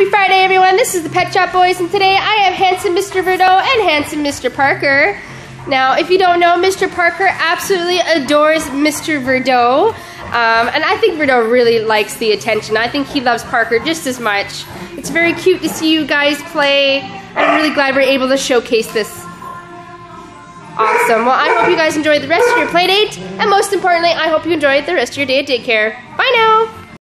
Happy Friday, everyone. This is the Pet Shop Boys, and today I have handsome Mr. Verdot and handsome Mr. Parker. Now, if you don't know, Mr. Parker absolutely adores Mr. Verdot. Um, and I think Verdot really likes the attention. I think he loves Parker just as much. It's very cute to see you guys play. I'm really glad we're able to showcase this. Awesome. Well, I hope you guys enjoyed the rest of your play date. And most importantly, I hope you enjoyed the rest of your day at daycare. Bye now.